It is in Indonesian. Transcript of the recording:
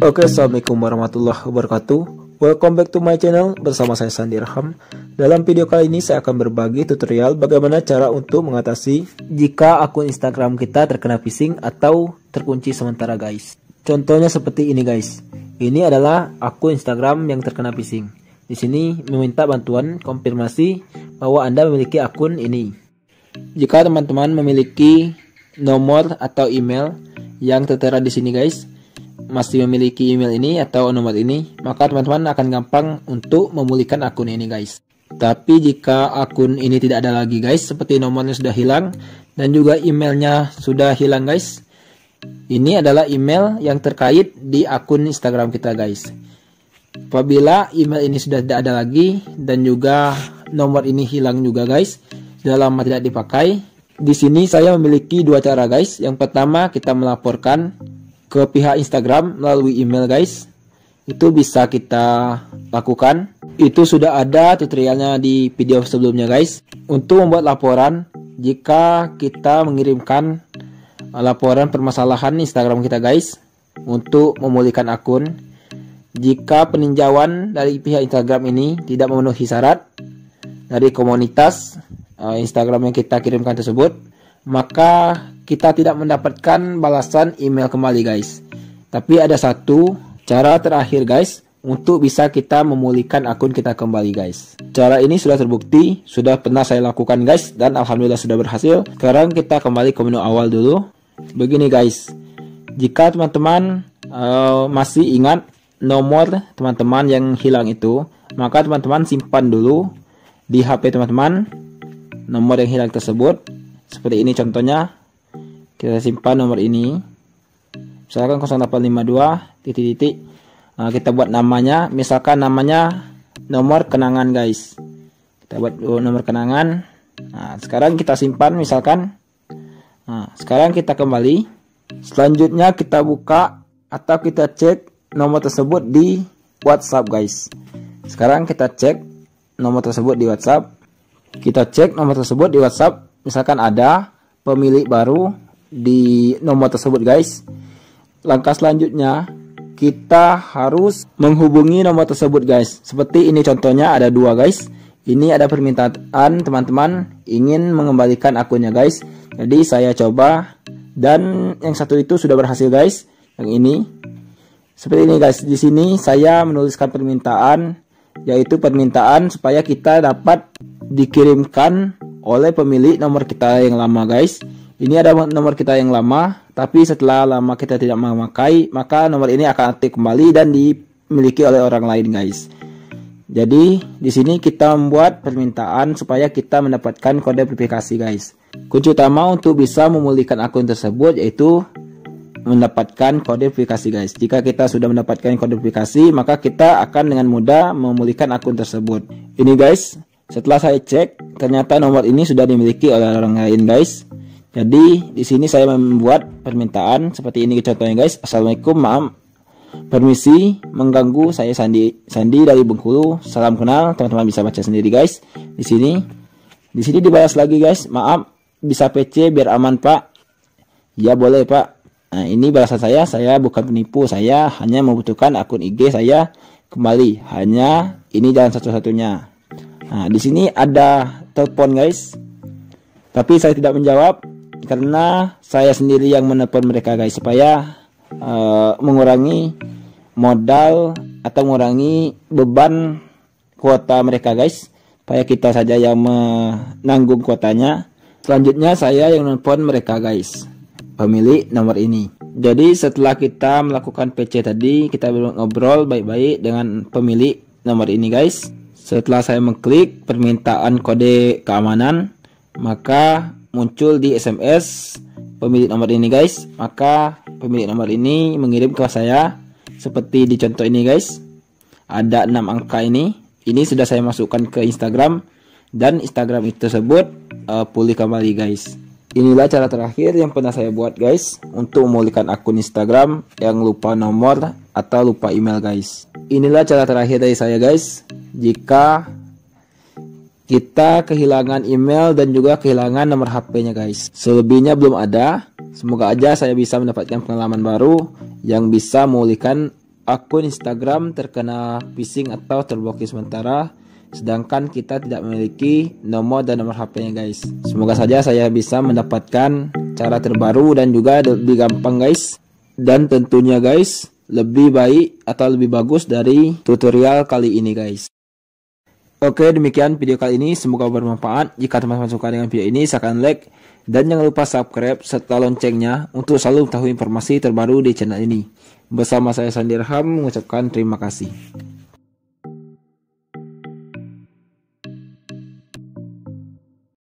Oke, Assalamualaikum warahmatullahi wabarakatuh. Welcome back to my channel bersama saya Sandi Raham. Dalam video kali ini saya akan berbagi tutorial bagaimana cara untuk mengatasi jika akun Instagram kita terkena phishing atau terkunci sementara guys. Contohnya seperti ini guys. Ini adalah akun Instagram yang terkena phishing. Di sini meminta bantuan konfirmasi bahwa Anda memiliki akun ini. Jika teman-teman memiliki nomor atau email yang tertera di sini guys, masih memiliki email ini atau nomor ini, maka teman-teman akan gampang untuk memulihkan akun ini guys. Tapi jika akun ini tidak ada lagi guys, seperti nomornya sudah hilang dan juga emailnya sudah hilang guys. Ini adalah email yang terkait di akun Instagram kita guys. Apabila email ini sudah tidak ada lagi dan juga nomor ini hilang juga guys, sudah lama tidak dipakai. Di sini saya memiliki dua cara guys. Yang pertama kita melaporkan ke pihak Instagram melalui email guys. Itu bisa kita lakukan. Itu sudah ada tutorialnya di video sebelumnya guys. Untuk membuat laporan jika kita mengirimkan laporan permasalahan Instagram kita guys untuk memulihkan akun jika peninjauan dari pihak Instagram ini tidak memenuhi syarat dari komunitas eh, Instagram yang kita kirimkan tersebut maka kita tidak mendapatkan balasan email kembali guys. Tapi ada satu cara terakhir guys untuk bisa kita memulihkan akun kita kembali guys. Cara ini sudah terbukti, sudah pernah saya lakukan guys dan alhamdulillah sudah berhasil. Sekarang kita kembali ke menu awal dulu. Begini guys. Jika teman-teman uh, masih ingat nomor teman-teman yang hilang itu, maka teman-teman simpan dulu di HP teman-teman nomor yang hilang tersebut. Seperti ini contohnya kita simpan nomor ini. Misalkan 0852 titik-titik nah, kita buat namanya misalkan namanya nomor kenangan guys. Kita buat nomor kenangan. Nah sekarang kita simpan misalkan. Nah sekarang kita kembali. Selanjutnya kita buka atau kita cek nomor tersebut di WhatsApp guys. Sekarang kita cek nomor tersebut di WhatsApp. Kita cek nomor tersebut di WhatsApp. Misalkan ada pemilik baru di nomor tersebut guys. Langkah selanjutnya kita harus menghubungi nomor tersebut guys. Seperti ini contohnya ada dua guys. Ini ada permintaan teman-teman ingin mengembalikan akunnya guys. Jadi saya coba dan yang satu itu sudah berhasil guys. Yang ini. Seperti ini guys. Di sini saya menuliskan permintaan yaitu permintaan supaya kita dapat dikirimkan oleh pemilik nomor kita yang lama guys ini ada nomor kita yang lama, tapi setelah lama kita tidak memakai, maka nomor ini akan aktif kembali dan dimiliki oleh orang lain, guys. Jadi, di sini kita membuat permintaan supaya kita mendapatkan kode verifikasi, guys. Kunci utama untuk bisa memulihkan akun tersebut yaitu mendapatkan kode verifikasi, guys. Jika kita sudah mendapatkan kode verifikasi, maka kita akan dengan mudah memulihkan akun tersebut. Ini, guys, setelah saya cek, ternyata nomor ini sudah dimiliki oleh orang lain, guys. Jadi di sini saya membuat permintaan seperti ini contohnya guys. Assalamualaikum, maaf permisi mengganggu saya Sandi Sandi dari Bengkulu. Salam kenal, teman-teman bisa baca sendiri guys. Di sini di sini dibalas lagi guys. Maaf, bisa PC biar aman Pak. Ya boleh Pak. Nah, ini balasan saya. Saya bukan penipu. Saya hanya membutuhkan akun IG saya kembali. Hanya ini jalan satu-satunya. Nah, di sini ada telepon guys. Tapi saya tidak menjawab karena saya sendiri yang menelpon mereka guys supaya uh, mengurangi modal atau mengurangi beban kuota mereka guys. Supaya kita saja yang menanggung kuotanya. Selanjutnya saya yang menelpon mereka guys. Pemilik nomor ini. Jadi setelah kita melakukan PC tadi kita ngobrol baik-baik dengan pemilik nomor ini guys. Setelah saya mengklik permintaan kode keamanan maka muncul di SMS pemilik nomor ini guys. Maka pemilik nomor ini mengirim ke saya seperti di contoh ini guys. Ada 6 angka ini. Ini sudah saya masukkan ke Instagram dan Instagram itu tersebut uh, pulih kembali guys. Inilah cara terakhir yang pernah saya buat guys untuk memulihkan akun Instagram yang lupa nomor atau lupa email guys. Inilah cara terakhir dari saya guys. Jika kita kehilangan email dan juga kehilangan nomor HP-nya guys. Selebihnya belum ada. Semoga aja saya bisa mendapatkan pengalaman baru yang bisa memulihkan akun Instagram terkena phishing atau terblokir sementara sedangkan kita tidak memiliki nomor dan nomor HP-nya guys. Semoga saja saya bisa mendapatkan cara terbaru dan juga lebih gampang guys. Dan tentunya guys, lebih baik atau lebih bagus dari tutorial kali ini guys. Oke demikian video kali ini. Semoga bermanfaat. Jika teman-teman suka dengan video ini silahkan like. Dan jangan lupa subscribe serta loncengnya untuk selalu tahu informasi terbaru di channel ini. Bersama saya Sandi Raham mengucapkan terima kasih